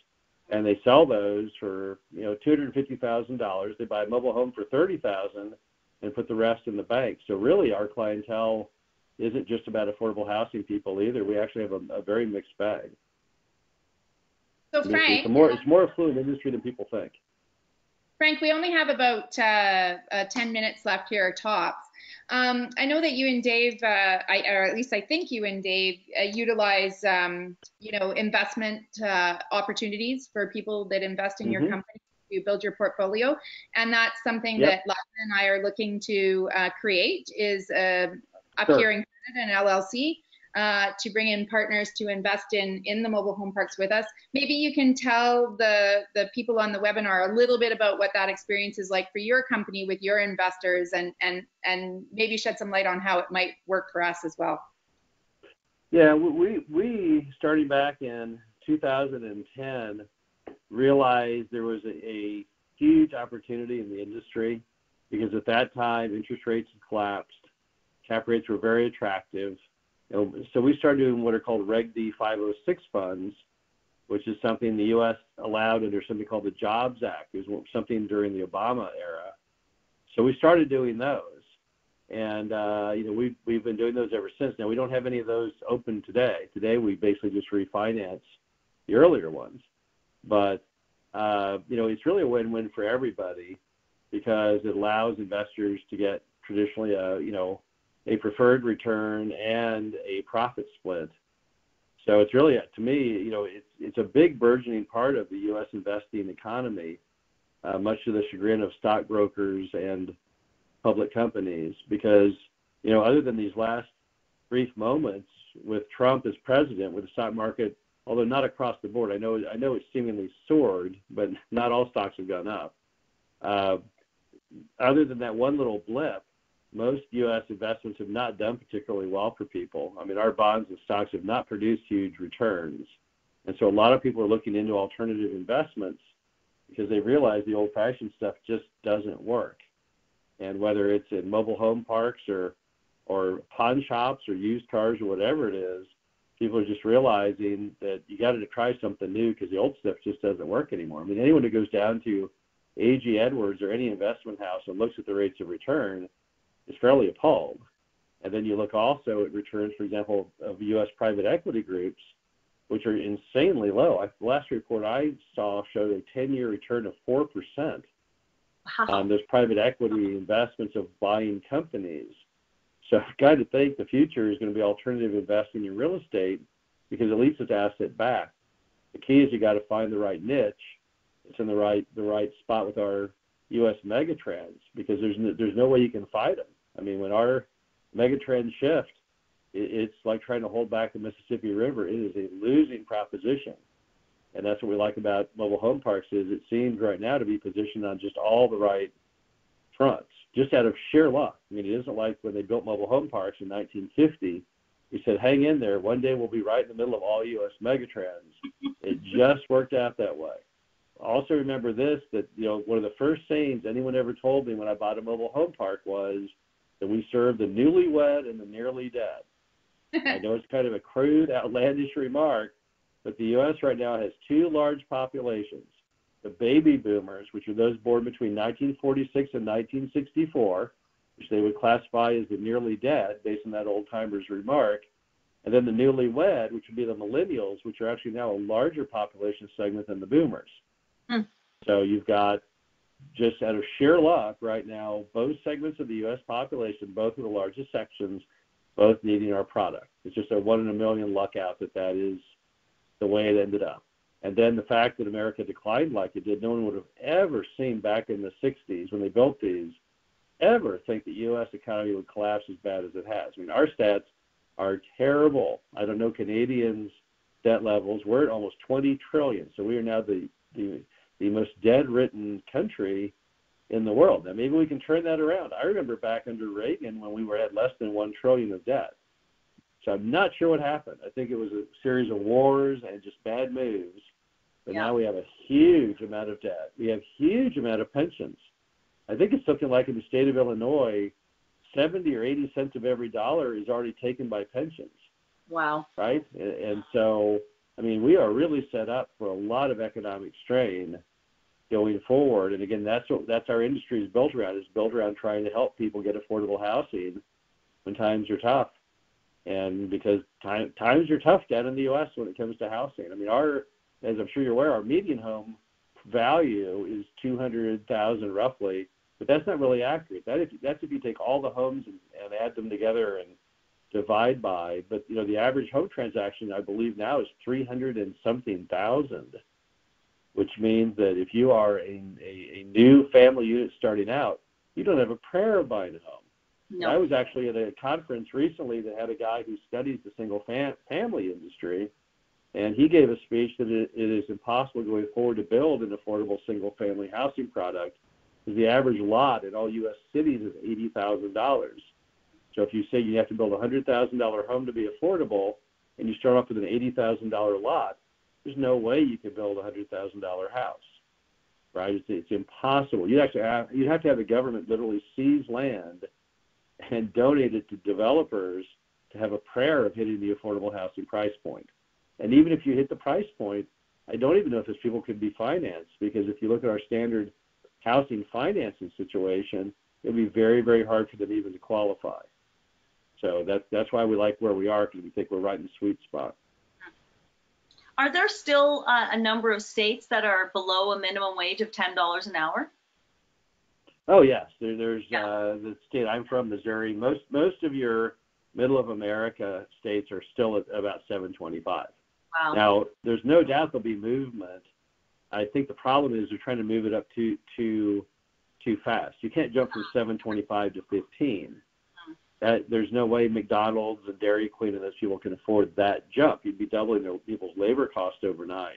and they sell those for you know two hundred fifty thousand dollars. They buy a mobile home for thirty thousand and put the rest in the bank. So really, our clientele isn't just about affordable housing people either. We actually have a, a very mixed bag. So It's, Frank, it's a more it's more affluent industry than people think. Frank, we only have about uh, uh, 10 minutes left here, tops. Um, I know that you and Dave, uh, I, or at least I think you and Dave, uh, utilize, um, you know, investment uh, opportunities for people that invest in your Mhm. company to build your portfolio, and that's something Yep. that Lachlan and I are looking to uh, create. Is up Sure. here in Canada, an LLC. Uh, to bring in partners to invest in in the mobile home parks with us. Maybe you can tell the the people on the webinar a little bit about what that experience is like for your company with your investors, and and and maybe shed some light on how it might work for us as well. Yeah, we we starting back in 2010 realized there was a, a huge opportunity in the industry because at that time interest rates had collapsed, cap rates were very attractive. Know, so we started doing what are called Reg D 506 funds, which is something the U.S. allowed under something called the Jobs Act. It was something during the Obama era. So we started doing those and uh, you know we've we've been doing those ever since. Now we don't have any of those open today. Today we basically just refinance the earlier ones, but uh, you know it's really a win-win for everybody because it allows investors to get traditionally a you know a preferred return and a profit split. So it's really to me you know it's it's a big burgeoning part of the U.S. investing economy, uh, much to the chagrin of stockbrokers and public companies because you know other than these last brief moments with Trump as president with the stock market although not across the board I know I know it's seemingly soared but not all stocks have gone up uh, other than that one little blip most US investments have not done particularly well for people. I mean our bonds and stocks have not produced huge returns. And so a lot of people are looking into alternative investments because they realize the old fashioned stuff just doesn't work. And whether it's in mobile home parks or or pawn shops or used cars or whatever it is, people are just realizing that you got to try something new because the old stuff just doesn't work anymore. I mean, anyone who goes down to AG Edwards or any investment house and looks at the rates of return is fairly appalled. And then you look also at returns, for example, of U.S. private equity groups, which are insanely low. I, the last report I saw showed a 10-year return of four percent Wow. um, there's private equity investments of buying companies. So I've got to think the future is going to be alternative investing in real estate because at least it's asset backed. The key is you got to find the right niche. It's in the right the right spot with our U.S. megatrends because there's no, there's no way you can fight them. I mean, when our megatrends shift, it's like trying to hold back the Mississippi River. It is a losing proposition and that's what we like about mobile home parks is it seems right now to be positioned on just all the right fronts, just out of sheer luck. I mean, it isn't like when they built mobile home parks in 1950. He said, "Hang in there. One day we'll be right in the middle of all U.S. megatrends." it just worked out that way. also remember this that you know one of the first sayings anyone ever told me when I bought a mobile home park was that we serve the newlywed and the nearly dead. I know it's kind of a crude, outlandish remark, but the U.S. right now has two large populations: the baby boomers, which are those born between 1946 and 1964, which they would classify as the nearly dead based on that old timer's remark, and then the newlywed, which would be the millennials, which are actually now a larger population segment than the boomers. Hmm. So you've got just out of sheer luck right now, both segments of the U.S. population, both of the largest sections, both needing our product. It's just a one in a million luck out that that is the way it ended up. And then the fact that America declined like it did, no one would have ever seen back in the 60s when they built these, ever think the U.S. economy would collapse as bad as it has. I mean, our stats are terrible. I don't know Canadians' debt levels. We're at almost 20 trillion, so we are now the the, the most debt-ridden country in the world. Now maybe we can turn that around. I remember back under Reagan when we were at less than one trillion of debt. So I'm not sure what happened. I think it was a series of wars and just bad moves. But Yeah. now we have a huge amount of debt. We have huge amount of pensions. I think it's something like in the state of Illinois, 70 or 80 cents of every dollar is already taken by pensions Wow. right? And, and so, I mean, we are really set up for a lot of economic strain going forward. And again, that's what that's our industry is built around. Is built around trying to help people get affordable housing when times are tough. And because time, times are tough down in the U.S. when it comes to housing. I mean, our, as I'm sure you're aware, our median home value is 200,000 roughly, but that's not really accurate. That if, that's if you take all the homes and, and add them together and divide by. But you know, the average home transaction, I believe now, is 300 and something thousand, which means that if you are a, a, a new family unit starting out, you don't have a prayer of buying a home. I was actually at a conference recently that had a guy who studies the single fam- family industry, and he gave a speech that it, it is impossible going forward to build an affordable single family housing product because the average lot in all U.S. cities is eighty thousand dollars. So if you say you have to build a hundred thousand dollar home to be affordable, and you start off with an eighty thousand dollar lot, there's no way you can build a hundred thousand dollar house, right? It's, it's impossible. You actually have you have to have the government literally seize land and donate it to developers to have a prayer of hitting the affordable housing price point. And even if you hit the price point, I don't even know if those people could be financed because if you look at our standard housing financing situation, it would be very, very hard for them even to qualify. So that's that's why we like where we are because we think we're right in the sweet spot. Are there still uh, a number of states that are below a minimum wage of ten dollars an hour? Oh yes, there, there's Yeah. uh, the state I'm from, Missouri. Most most of your middle of America states are still at about 725. Wow. Now, there's no doubt there'll be movement. I think the problem is they're trying to move it up too too too fast. You can't jump from 725 to 15. That there's no way McDonald's and Dairy Queen and those people can afford that jump. You'd be doubling their people's labor cost overnight.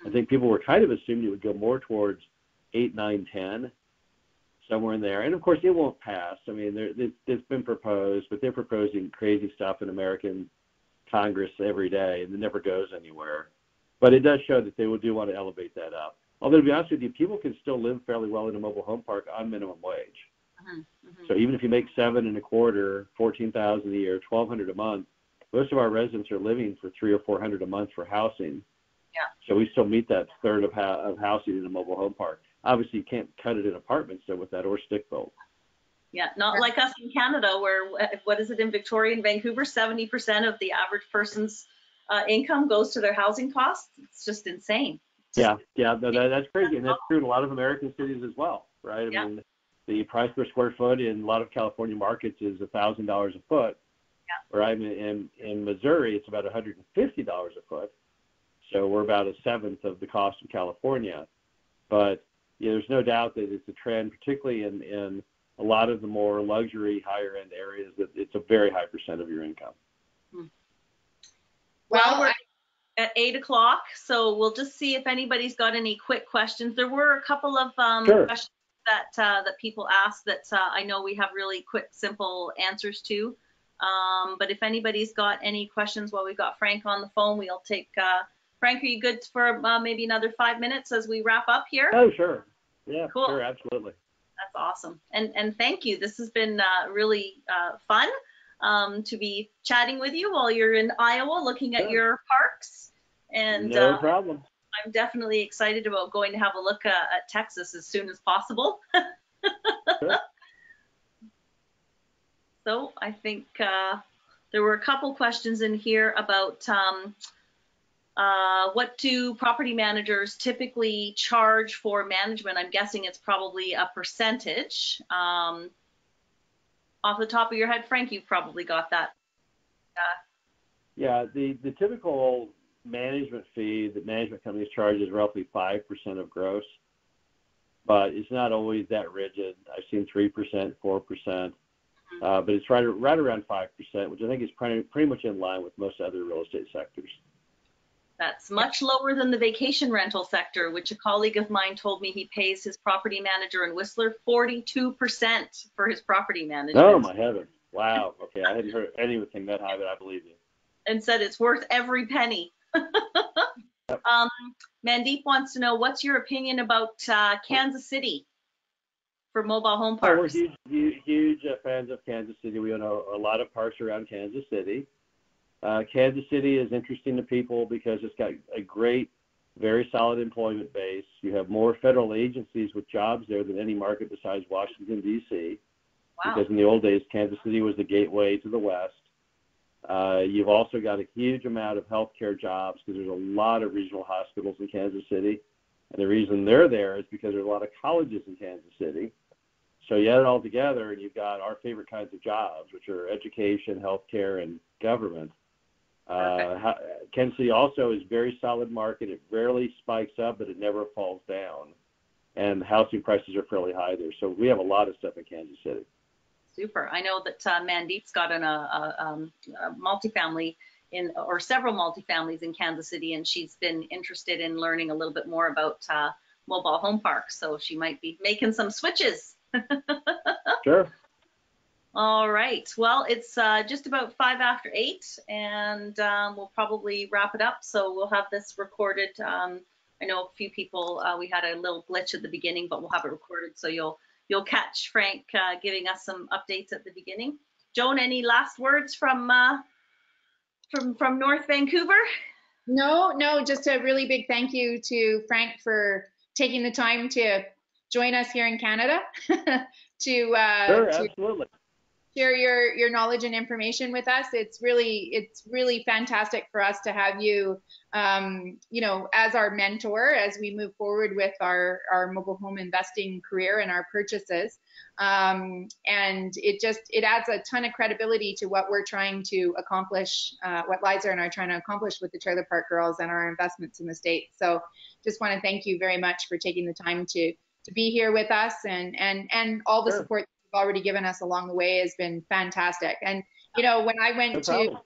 I mm-hmm. think people were kind of assuming it would go more towards eight, nine, ten, somewhere in there. And of course, it won't pass. I mean, there, it, it's been proposed, but they're proposing crazy stuff in American Congress every day, and it never goes anywhere. But it does show that they do want to elevate that up. Although to be honest with you, people can still live fairly well in a mobile home park on minimum wage. Mhm, mhm. So even if you make seven and a quarter, fourteen thousand a year, twelve hundred a month, most of our residents are living for three or four hundred a month for housing. Yeah. So we still meet that third of, ha- of housing in a mobile home park. Obviously, you can't cut it in apartments though with that or stick built. Yeah, not like us in Canada, where what is it in Victoria and Vancouver? Seventy percent of the average person's uh, income goes to their housing costs. It's just insane. Yeah, yeah, no, that, that's crazy, and that's true in a lot of American cities as well, right? I Yeah. mean, the price per square foot in a lot of California markets is a thousand dollars a foot. Yeah. Right, in, in in Missouri, it's about one hundred and fifty dollars a foot. So we're about a seventh of the cost of California. But yeah, there's no doubt that it's a trend, particularly in in a lot of the more luxury, higher end areas, that it's a very high percent of your income. Well, Well, we're at eight o'clock, so we'll just see if anybody's got any quick questions. There were a couple of um, Sure. questions that uh, that people ask that uh, I know we have really quick, simple answers to. Um, but if anybody's got any questions while we've got Frank on the phone, we'll take uh, Frank, are you good for uh, maybe another five minutes as we wrap up here? Oh, sure. Yeah, Cool. sure, absolutely. That's awesome. And and thank you. This has been uh, really uh, fun um, to be chatting with you while you're in Iowa looking at Sure. your parks. And no uh, problem. I'm definitely excited about going to have a look uh, at Texas as soon as possible. Sure. So I think uh, there were a couple questions in here about um, uh, what do property managers typically charge for management? I'm guessing it's probably a percentage. Um, off the top of your head, Frank, you've probably got that. Yeah, the, the typical management fee that management companies charge is roughly 5% of gross, but it's not always that rigid. I've seen 3%, 4%, uh, but it's right, right around 5%, which I think is pretty, pretty much in line with most other real estate sectors. That's much lower than the vacation rental sector, which a colleague of mine told me he pays his property manager in Whistler 42% for his property management. Oh, my heavens. Wow. Okay. I hadn't heard anything that high, but I believe you. and said it's worth every penny. um, Mandeep wants to know what's your opinion about uh, Kansas City for mobile home Oh, we're parks? huge, huge, huge uh, fans of Kansas City. We own a, a lot of parks around Kansas City. Uh, Kansas City is interesting to people because it's got a great, very solid employment base. You have more federal agencies with jobs there than any market besides Washington, D.C. Wow. Because in the old days, Kansas City was the gateway to the West. Uh, you've also got a huge amount of healthcare jobs because there's a lot of regional hospitals in Kansas City. And the reason they're there is because there's a lot of colleges in Kansas City. So you add it all together, and you've got our favorite kinds of jobs, which are education, healthcare, and government. Uh, ha- Kansas City also is very solid market. It rarely spikes up, but it never falls down. And housing prices are fairly high there. So we have a lot of stuff in Kansas City. Super. I know that uh, Mandeep's got an, a, a, um, a multifamily in, or several multifamilies in Kansas City, and she's been interested in learning a little bit more about uh, mobile home parks. So she might be making some switches. Sure. All right. Well, it's uh, just about five after eight, and um, we'll probably wrap it up. So we'll have this recorded. Um, I know a few people. Uh, we had a little glitch at the beginning, but we'll have it recorded, so you'll you'll catch Frank uh, giving us some updates at the beginning. Joan, any last words from uh, from from North Vancouver? No, no, just a really big thank you to Frank for taking the time to join us here in Canada to uh, Sure, to absolutely. Share your your knowledge and information with us. It's really it's really fantastic for us to have you, um, you know, as our mentor as we move forward with our our mobile home investing career and our purchases. Um, and it just it adds a ton of credibility to what we're trying to accomplish, uh, what Liza and I are trying to accomplish with the Trailer Park Girls and our investments in the state. So, just want to thank you very much for taking the time to to be here with us and and and all the Sure. support you've already given us along the way has been fantastic. And you know, when I went No to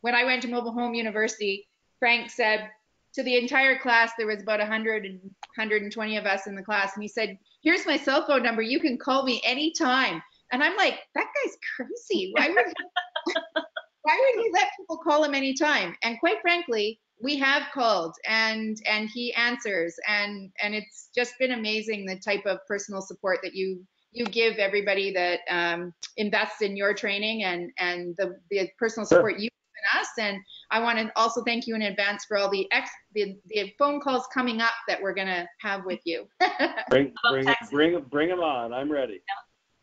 when I went to Mobile Home University, Frank said to the entire class, there was about 100 and 120 of us in the class, and he said, "Here's my cell phone number. You can call me anytime." And I'm like, "That guy's crazy. Why would he, why would he let people call him anytime?" And quite frankly, we have called, and and he answers, and and it's just been amazing the type of personal support that you you give everybody that um, invests in your training and and the the personal Sure. support you given us. And I want to also thank you in advance for all the ex the, the phone calls coming up that we're gonna have with you. Bring, bring, bring, bring them on. I'm ready.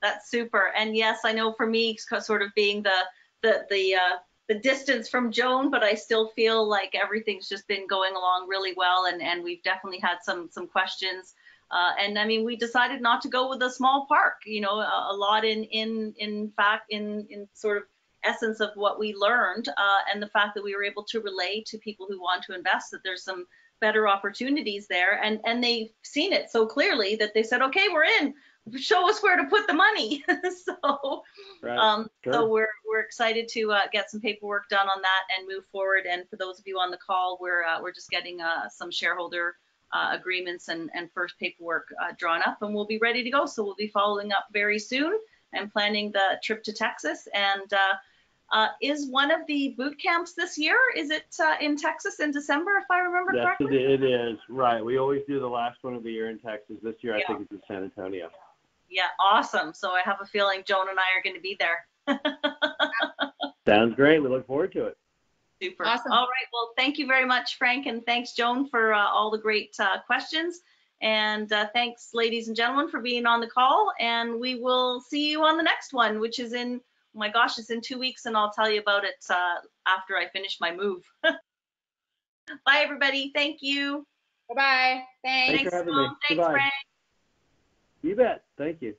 That's super. And yes, I know for me, sort of being the the the uh, the distance from Joan, but I still feel like everything's just been going along really well, and and we've definitely had some some questions. Uh, and I mean, we decided not to go with a small park. You know, a, a lot in in in fact in in sort of essence of what we learned, uh, and the fact that we were able to relay to people who want to invest that there's some better opportunities there, and and they've seen it so clearly that they said, okay, we're in show us where to put the money. so, Right. um, Sure. so we're we're excited to uh, get some paperwork done on that and move forward. And for those of you on the call, we're uh, we're just getting uh, some shareholder uh, agreements and and first paperwork uh, drawn up, and we'll be ready to go. So we'll be following up very soon and planning the trip to Texas. And uh, uh, is one of the boot camps this year. Is it uh, in Texas in December, if I remember Yes, correctly? it, it is. Right. We always do the last one of the year in Texas. This year, I think it's in San Antonio. Yeah, awesome. So I have a feeling Joan and I are going to be there. Sounds great. We look forward to it. Super. Awesome. All right. Well, thank you very much, Frank, and thanks, Joan, for uh, all the great uh, questions. And uh, thanks, ladies and gentlemen, for being on the call. And we will see you on the next one, which is in, oh my gosh, it's in two weeks, and I'll tell you about it uh, after I finish my move. Bye, everybody. Thank you. Bye-bye. Thanks. Thanks for having me. Mom. Thanks, Frank. You bet. Thank you.